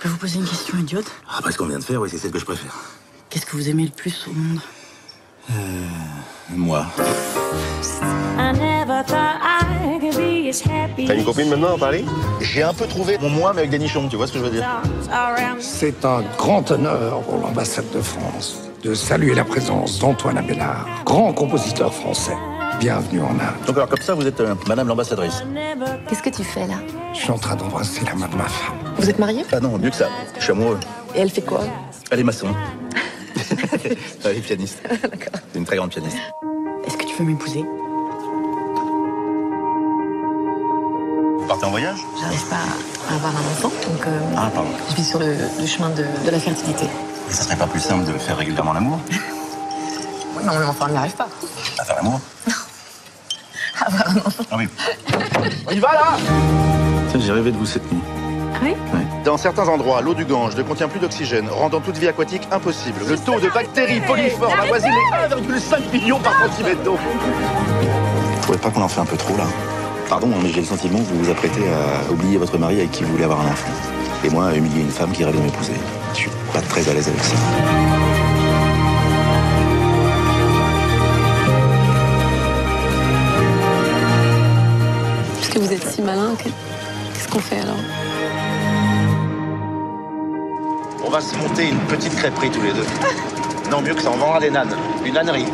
peux vous poser une question idiote? Après ce qu'on vient de faire, oui, c'est celle que je préfère. Qu'est-ce que vous aimez le plus au monde? Moi. I never thought I could be as happy T'as une copine maintenant à Paris? J'ai un peu trouvé mon moi, mais avec des nichons, tu vois ce que je veux dire? C'est un grand honneur pour l'ambassade de France de saluer la présence d'Antoine Abélard, grand compositeur français. Bienvenue en Inde. Donc alors comme ça, vous êtes euh, madame l'ambassadrice. Qu'est-ce que tu fais là Je suis en train d'embrasser la main de ma femme. Vous êtes mariés Ah non, mieux que ça. Je suis amoureux. Et elle fait quoi Elle est maçon. Elle est pianiste. C'est une très grande pianiste. Est-ce que tu veux m'épouser Vous partez en voyage J'arrive pas à avoir un enfant, donc euh, Ah, pardon. je vis sur le, le chemin de, de la fertilité. Et ça serait pas plus simple de faire régulièrement l'amour Oui, non, mais enfin, on n'y arrive pas. À faire l'amour Ah oui. On y va là Tiens, j'ai rêvé de vous cette nuit. Ah oui Dans certains endroits, l'eau du Gange ne contient plus d'oxygène, rendant toute vie aquatique impossible. Le taux de bactéries foliformes avoisine les 1,5 millions par centimètre d'eau. Vous trouvez pas qu'on en fait un peu trop là Pardon, hein, mais j'ai le sentiment que vous vous apprêtez à oublier votre mari avec qui vous voulez avoir un enfant. Et moi, à humilier une femme qui rêve de m'épouser. Je suis pas très à l'aise avec ça. Si malin, que- qu'est-ce qu'on fait alors? On va se monter une petite crêperie tous les deux. Non, mieux que ça, on vendra des nanes. Une ânerie.